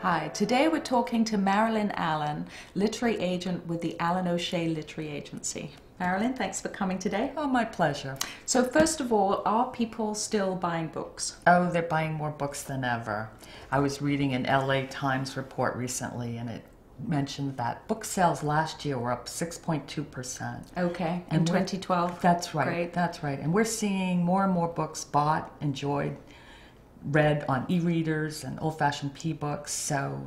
Hi, today we're talking to Marilyn Allen, literary agent with the Allen O'Shea Literary Agency. Marilyn, thanks for coming today. Oh, my pleasure. So, first of all, are people still buying books? Oh, they're buying more books than ever. I was reading an LA Times report recently and it mentioned that book sales last year were up 6.2%. Okay, in And we're- 2012? That's right. Great. That's right. And we're seeing more and more books bought, enjoyed, read on e readers and old fashioned p books. So,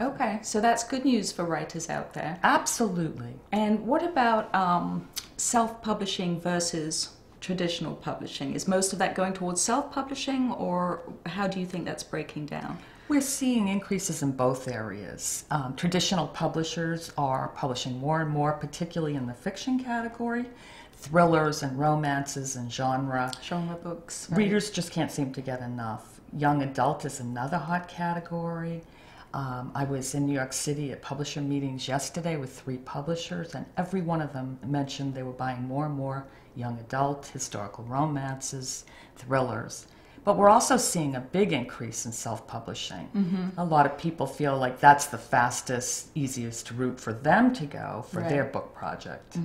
Okay, so that's good news for writers out there. absolutely. And what about um, self publishing versus traditional publishing? Is most of that going towards self publishing, or how do you think that's breaking down? We're seeing increases in both areas. Um, traditional publishers are publishing more and more, particularly in the fiction category, thrillers and romances and genre. Genre books? right? Readers just can't seem to get enough. Young adult is another hot category. Um, I was in New York City at publisher meetings yesterday with three publishers, and every one of them mentioned they were buying more and more young adult, historical romances, thrillers. But we're also seeing a big increase in self publishing. A lot of people feel like that's the fastest, easiest route for them to go for their book project.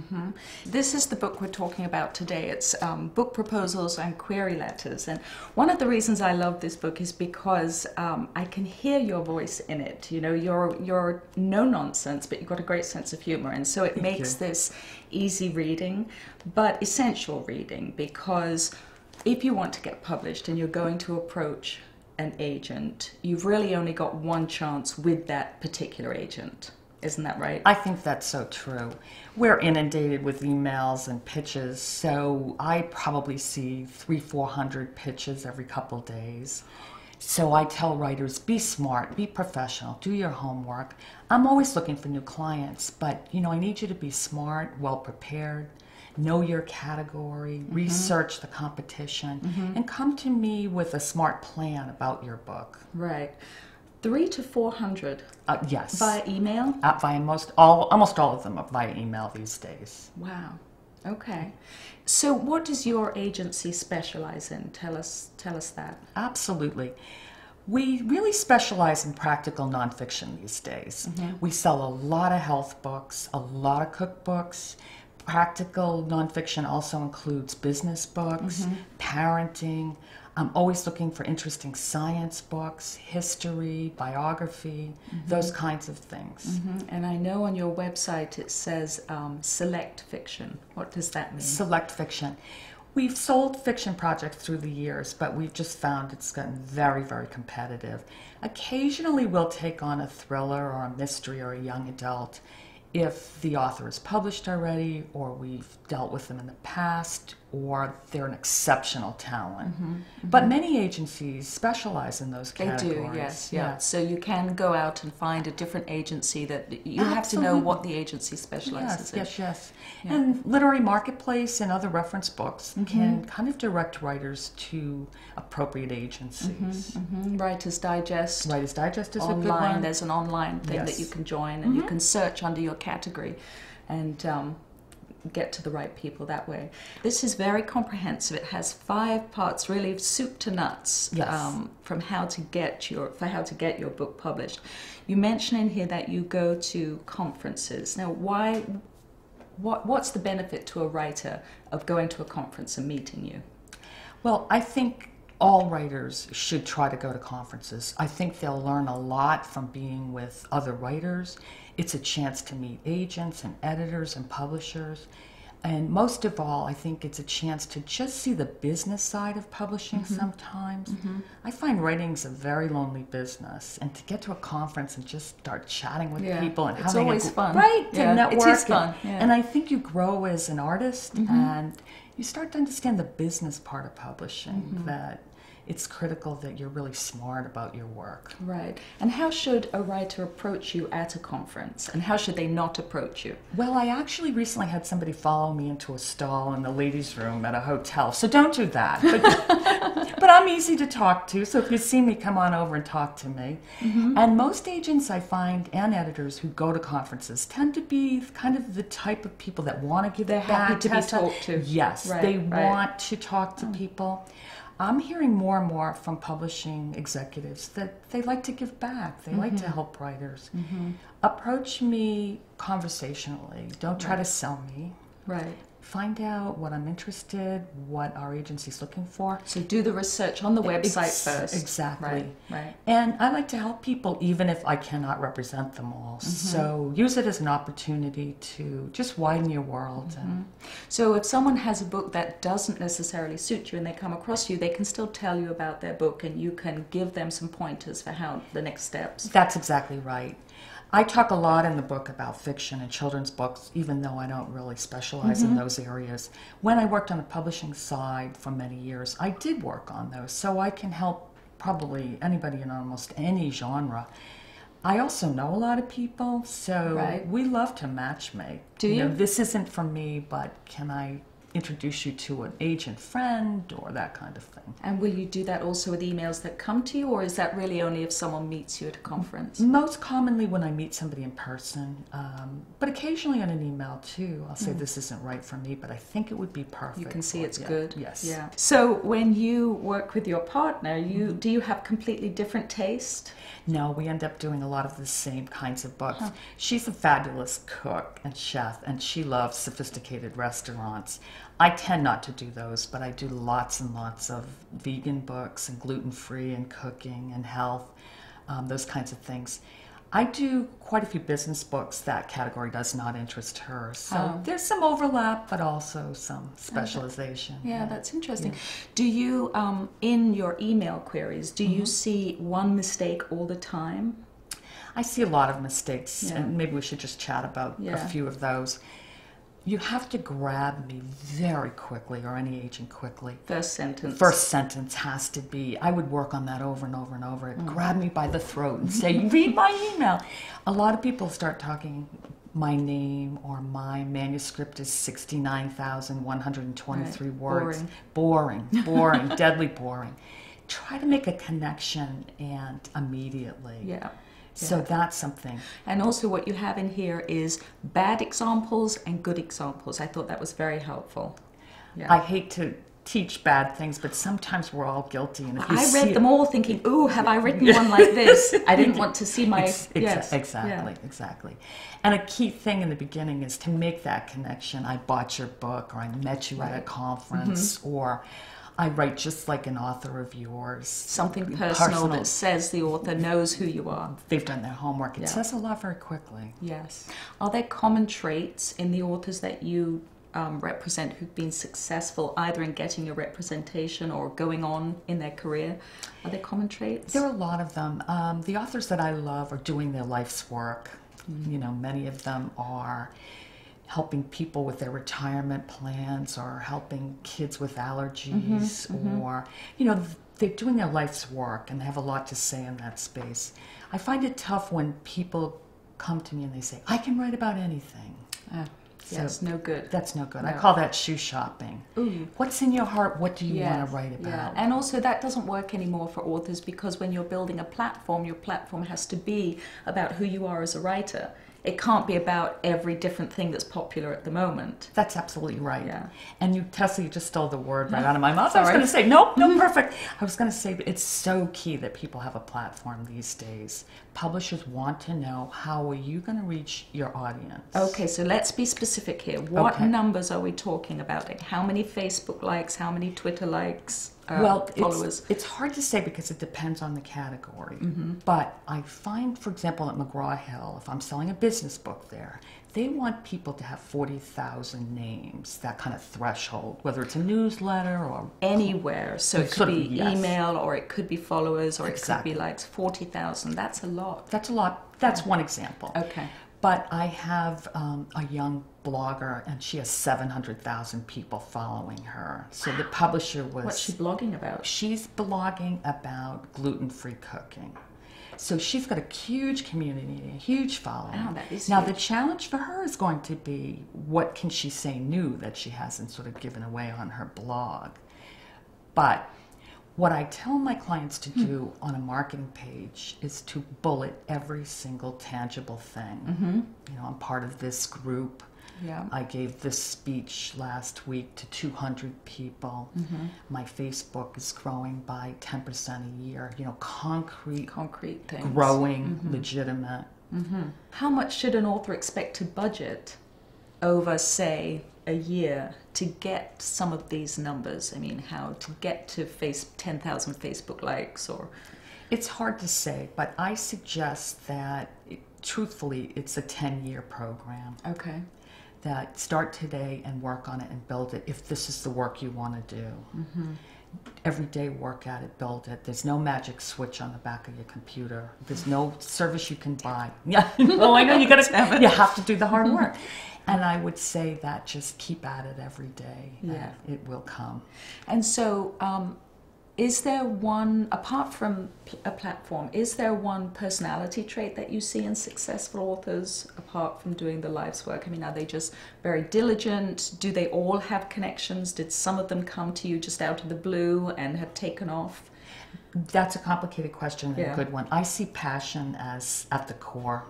This is the book we're talking about today. It's um, book proposals and query letters. And one of the reasons I love this book is because um, I can hear your voice in it. You know, you're you're no nonsense, but you've got a great sense of humor, and so it makes you. this easy reading, but essential reading because if you want to get published and you're going to approach an agent, you've really only got one chance with that particular agent. Isn't that right? I think that's so true. We're inundated with emails and pitches, so I probably see three, four hundred pitches every couple days. So I tell writers be smart, be professional, do your homework. I'm always looking for new clients, but you know, I need you to be smart, well prepared, know your category, research the competition, and come to me with a smart plan about your book. right. Three to four hundred Uh, yes. via email. Uh, via most all almost all of them are via email these days. Wow. Okay. So what does your agency specialize in? Tell us tell us that. Absolutely. We really specialize in practical nonfiction these days. We sell a lot of health books, a lot of cookbooks. Practical nonfiction also includes business books, parenting. I'm always looking for interesting science books, history, biography, those kinds of things. Mhm. And I know on your website it says um, select fiction. What does that mean? Select fiction. We've sold fiction projects through the years, but we've just found it's gotten very, very competitive. Occasionally, we'll take on a thriller or a mystery or a young adult if the author is published already, or we've dealt with them in the past, or they're an exceptional talent. But many agencies specialize in those Mm-hmm, They do, yes, yeah. So you can go out and find a different agency that you have to know what the agency specializes Yes, in. yes, yes. And Literary Marketplace and other reference books Mm-hmm. can kind of direct writers to appropriate agencies. Mhm. Writer's Digest. Writers Digest is a good online. one. There's an online thing that Yes. Mm-hmm. you can join, and you can search under your category, and um, get to the right people that way. This is very comprehensive. It has five parts, really soup to nuts, Yes. um, from how to get your for how to get your book published. You mention in here that you go to conferences. Now, why? What What's the benefit to a writer of going to a conference and meeting you? Well, I think all writers should try to go to conferences. I think they'll learn a lot from being with other writers. It's a chance to meet agents and editors and publishers. And most of all, I think it's a chance to just see the business side of publishing mm-hmm. sometimes. Mm-hmm. I find writing's a very lonely business, and to get to a conference and just start chatting with Yeah, people and it's having always a, fun. right to Yeah, it network. is and- fun, yeah. and I think you grow as an artist mm-hmm. and you start to understand the business part of publishing that it's critical that you're really smart about your work. Right. And how should a writer approach you at a conference? And how should they not approach you? Well, I actually recently had somebody follow me into a stall in the ladies' room at a hotel, so don't do that. But, but I'm easy to talk to, so if you see me, come on over and talk to me. Mm-hmm. And most agents I find and editors who go to conferences tend to be kind of the type of people that want to give They're happy to be talked to. Yes, Right, they right. want to talk to hmm. people. I'm hearing more and more from publishing executives that they like to give back. They like to mm-hmm. help writers. Mm-hmm. Approach me conversationally. Don't try to sell me. Right. Find out what I'm interested, what our agency's looking for. So do the research on the website Ex- first. Exactly. Right. Right. And I like to help people even if I cannot represent them all. Mm-hmm. So use it as an opportunity to just widen your world. And So if someone has a book that doesn't necessarily suit you and they come across you, they can still tell you about their book and you can give them some pointers for how the next steps. that's exactly right. I talk a lot in the book about fiction and children's books, even though I don't really specialize in mm-hmm. those areas. When I worked on the publishing side for many years, I did work on those, so I can help probably anybody in almost any genre. I also know a lot of people, so Right. we love to matchmake. Do know, you? this isn't for me, but can I introduce you to an agent friend or that kind of thing? And will you do that also with emails that come to you, or is that really only if someone meets you at a conference? Most commonly when I meet somebody in person, um, but occasionally on an email too. I'll say this isn't right for me, but I think it would be perfect. You can see it's you." good. Yes. Yeah. So when you work with your partner, you do you have completely different taste? No, we end up doing a lot of the same kinds of books. She's a fabulous cook and chef, and she loves sophisticated restaurants. I tend not to do those, but I do lots and lots of vegan books and gluten free and cooking and health, um, those kinds of things. I do quite a few business books. That category does not interest her. So Oh. there's some overlap, but also some specialization. Yeah, that's interesting. Do you, um, in your email queries, do Mm-hmm. you see one mistake all the time? I see a lot of mistakes, Yeah. and maybe we should just chat about Yeah. a few of those. You have to grab me very quickly, or any agent quickly. First sentence. First sentence has to be, I would work on that over and over and over. Mm. Grab me by the throat and say, read my email. A lot of people start talking my name or my manuscript is 69,123 Right. words. Boring, boring, deadly boring. Try to make a connection and immediately. Yeah. So that's something. And also, what you have in here is bad examples and good examples. I thought that was very helpful. Yeah. I hate to teach bad things, but sometimes we're all guilty. And if you I read it- them all thinking, ooh, have I written one like this? I didn't want to see my. Ex- exa- yes. Exactly, Yeah. exactly. And a key thing in the beginning is to make that connection. I bought your book, or I met you at a conference, Mm-hmm. or I write just like an author of yours. Something personal, Personal. that says the author knows who you are. They've done their homework. It Yeah. says a lot very quickly. Yes. Are there common traits in the authors that you um, represent who've been successful either in getting a representation or going on in their career? Are there common traits? There are a lot of them. Um, the authors that I love are doing their life's work. Mm-hmm. You know, many of them are helping people with their retirement plans or helping kids with allergies Mm-hmm, or, you know, they're doing their life's work and they have a lot to say in that space. I find it tough when people come to me and they say, I can write about anything. Ah, yes, no good. That's no good. I call that shoe shopping. Ooh. What's in your heart? What do you Yeah, want to write yeah. about? And also, that doesn't work anymore for authors because when you're building a platform, your platform has to be about who you are as a writer. It can't be about every different thing that's popular at the moment. That's absolutely right. Yeah. And you, Tessa, you just stole the word right out of my mouth. I was going to say, nope, no, perfect. I was going to say, it's so key that people have a platform these days. Publishers want to know how are you going to reach your audience. Okay, so let's be specific here. What Okay. numbers are we talking about? Like how many Facebook likes, how many Twitter likes, uh, well, followers? it's, it's hard to say because it depends on the category. Mm-hmm. But I find, for example, at McGraw Hill, if I'm selling a business book there, they want people to have 40,000 names, that kind of threshold, whether it's a newsletter or Anywhere. So it could be yes. email or it could be followers or it could be likes. 40,000. That's a lot. That's a lot. That's one example. Okay. But I have um, a young blogger, and she has 700,000 people following her. So the publisher was. What's she blogging about? She's blogging about gluten free cooking. So she's got a huge community, a huge following. Wow, that is now, the challenge for her is going to be what can she say new that she hasn't sort of given away on her blog? But what I tell my clients to Hmm. do on a marketing page is to bullet every single tangible thing. Mm-hmm. You know, I'm part of this group. Yeah. I gave this speech last week to 200 people. Mm-hmm. My Facebook is growing by 10% a year. You know, concrete, Concrete things. growing, legitimate. How much should an author expect to budget over, say, a year to get some of these numbers? I mean, how to get to face 10,000 Facebook likes or. It's hard to say, but I suggest that, truthfully, it's a 10 year program. Okay. That start today and work on it and build it if this is the work you want to do. Every day, work at it, build it. There's no magic switch on the back of your computer. There's no service you can buy. Yeah, oh, I know you got to. You have to do the hard work. And I would say that just keep at it every day. Yeah. it will come. And so, um, is there one, apart from a platform, is there one personality trait that you see in successful authors apart from doing the life's work? I mean, are they just very diligent? Do they all have connections? Did some of them come to you just out of the blue and have taken off? That's a complicated question and Yeah. a good one. I see passion as at the core.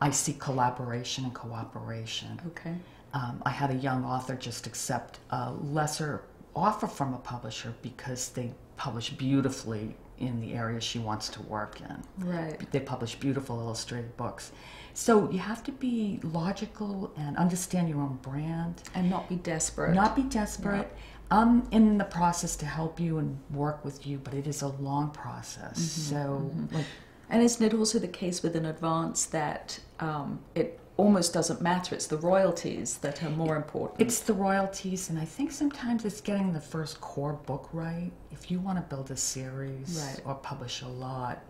I see collaboration and cooperation. Okay. Um, I had a young author just accept a lesser offer from a publisher because they publish beautifully in the area she wants to work in. Right. They publish beautiful illustrated books. So you have to be logical and understand your own brand. And not be desperate. Not be desperate. I'm in the process to help you and work with you, but it is a long process. Mm-hmm. So, mm-hmm. like, And isn't it also the case with an advance that um, it almost doesn't matter? It's the royalties that are more important. it's the royalties, and I think sometimes it's getting the first core book right. If you want to build a series Right. or publish a lot,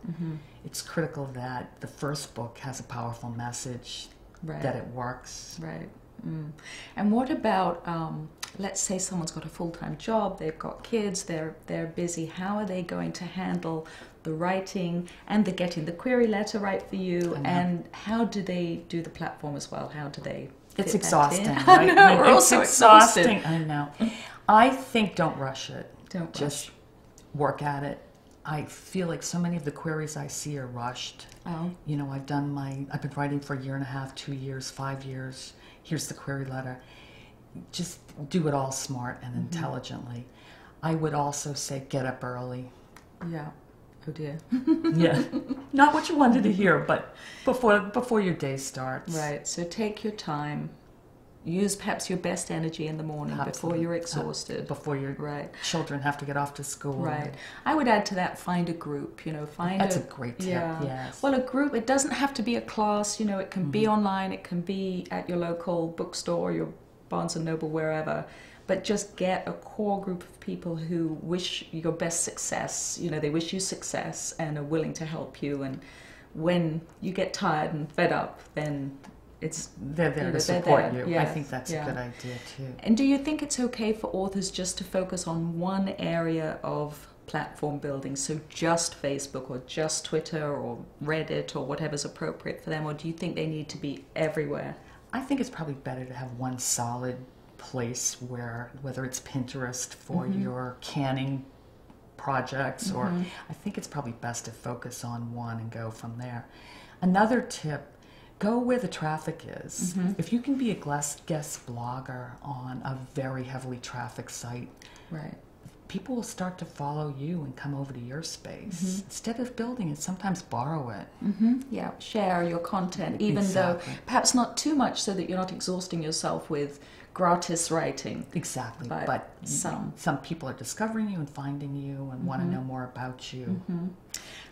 it's critical that the first book has a powerful message, Right. that it works. Right. Mm. And what about, um, let's say someone's got a full time job, they've got kids, they're they're busy. How are they going to handle the writing and the getting the query letter right for you? And how do they do the platform as well? How do they? It's fit that in? exhausting, I know, we're it's also exhausting. exhausted. I know. I think don't rush it. Don't just work at it. I feel like so many of the queries I see are rushed. Oh. You know, I've done my, I've been writing for a year and a half, two years, five years. Here's the query letter. Just do it all smart and Mm-hmm. intelligently. I would also say get up early. Yeah. Oh dear. Yeah, not what you wanted to hear, but before before your day starts. Right. So take your time. Use perhaps your best energy in the morning before you're exhausted. Before your Right. children have to get off to school. Right. I would add to that find a group, you know, find That's a, a great tip, Yeah. yes. Well, a group, it doesn't have to be a class, you know, it can Mm-hmm. be online, it can be at your local bookstore, your Barnes and Noble, wherever. But just get a core group of people who wish your best success, you know, they wish you success and are willing to help you. And when you get tired and fed up, then it's They're there know, to they're support there, you. I think that's yeah. a good idea too. And do you think it's okay for authors just to focus on one area of platform building? So just Facebook or just Twitter or Reddit or whatever's appropriate for them? Or do you think they need to be everywhere? I think it's probably better to have one solid place where, whether it's Pinterest for Mm-hmm. your canning projects, or I think it's probably best to focus on one and go from there. Another tip go where the traffic is. Mm-hmm. If you can be a guest, blogger on a very heavily trafficked site, Right. people will start to follow you and come over to your space. Mm-hmm. Instead of building it, sometimes borrow it. Yeah, share your content, even Exactly. though perhaps not too much so that you're not exhausting yourself with gratis writing. Exactly. But But, some. some people are discovering you and finding you and want to know more about you.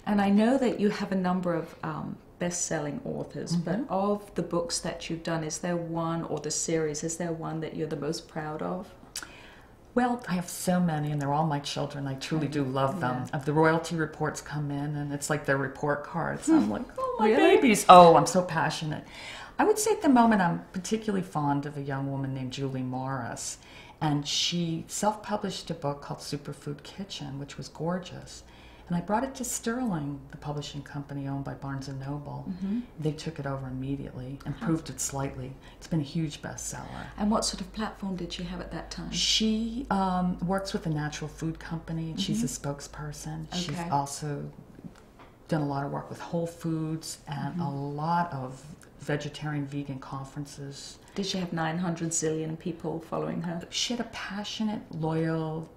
And I know that you have a number of um, best selling authors, but mm-hmm. of the books that you've done, is there one, or the series, is there one that you're the most proud of? Well, I have so many, and they're all my children. I truly do love them. Of the royalty reports come in, and it's like their report cards. I'm like, oh my Really? babies! Oh, I'm so passionate. I would say at the moment I'm particularly fond of a young woman named Julie Morris, and she self-published a book called Superfood Kitchen, which was gorgeous. And I brought it to Sterling, the publishing company owned by Barnes and Noble. Mm-hmm. They took it over immediately, improved it slightly. It's been a huge bestseller. And what sort of platform did she have at that time? She um, works with a natural food company. and She's a spokesperson. She's also done a lot of work with Whole Foods and a mm-hmm. lot of vegetarian vegan conferences. Did she have 900 zillion people following her? She had a passionate, loyal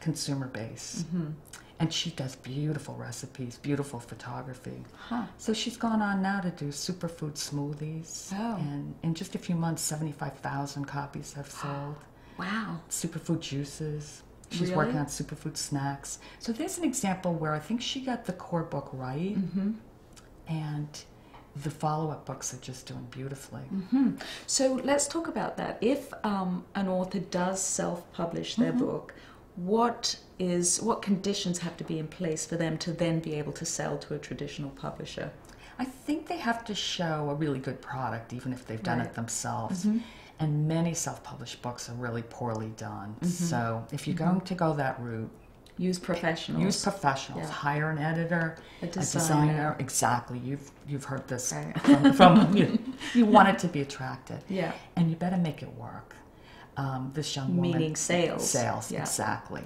consumer base. And she does beautiful recipes, beautiful photography. Huh. So she's gone on now to do superfood smoothies. Oh. And in just a few months, 75,000 copies have sold. Wow. Superfood juices. She's Really? working on superfood snacks. So there's an example where I think she got the core book right. Mm-hmm. And the follow up books are just doing beautifully. Mm-hmm. So let's talk about that. If um, an author does self-publish their Mm-hmm. book, what is what conditions have to be in place for them to then be able to sell to a traditional publisher? I think they have to show a really good product, even if they've done Right. It themselves. Mm-hmm. And many self published books are really poorly done. Mm-hmm. So if you're going mm-hmm. to go that route, Use eh, professionals. use professionals. Yeah. Hire an editor, A a designer. designer. Exactly. You've you've heard this Right. from, from you. You want it to be attractive. Yeah. And you better make it work. Um, this young woman. Meaning sales. Sales, Yeah. exactly.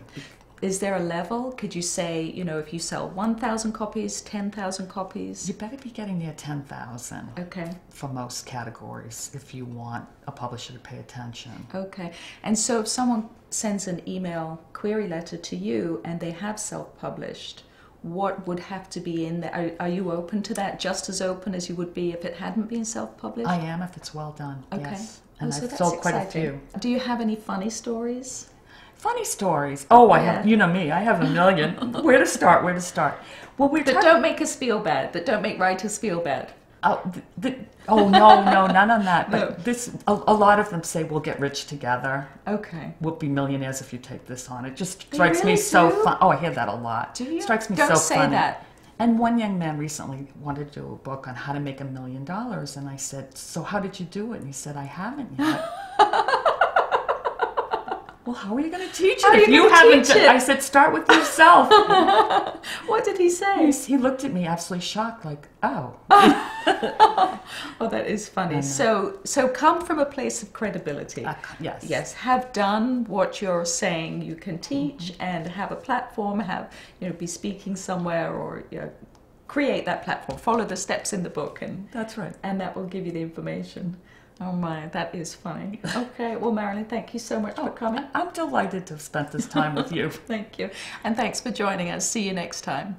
Is there a level? Could you say, you know, if you sell 1,000 copies, 10,000 copies? You better be getting near 10,000 Okay. for most categories if you want a publisher to pay attention. Okay. And so if someone sends an email query letter to you and they have self published, what would have to be in there? Are, are you open to that? Just as open as you would be if it hadn't been self published? I am if it's well done. Okay. Yes. Oh, so I've sold quite a exciting. few. Do you have any funny stories? Funny stories. Oh, I have, you know me, I have a million. where to start? Where to start? Well, we're That don't make us feel bad, that don't make writers feel bad. Oh, th- th- oh, no, no, none on that. But No. this, a, a lot of them say we'll get rich together. Okay. We'll be millionaires if you take this on. It just strikes me really so do? fun. Oh, I hear that a lot. Do you? Strikes me Don't so say funny. that. And one young man recently wanted to do a book on how to make a million dollars, and I said, "So how did you do it?" And he said, "I haven't yet." well, how are you going to teach it if you you haven't? it? I said, "Start with yourself." What did he say? He's- he looked at me absolutely shocked, like, "Oh, Oh, that is funny. So, so come from a place of credibility. uh, yes, Yes, have done what you're saying you can teach, Mm-hmm. and have a platform. Have you know, be speaking somewhere, or you know, create that platform. Follow the steps in the book, and that's right." and that will give you the information. Oh my, that is funny. Okay, well, Marilyn, thank you so much for oh, coming. I'm delighted to have spent this time with you. Thank you, and thanks for joining us. See you next time.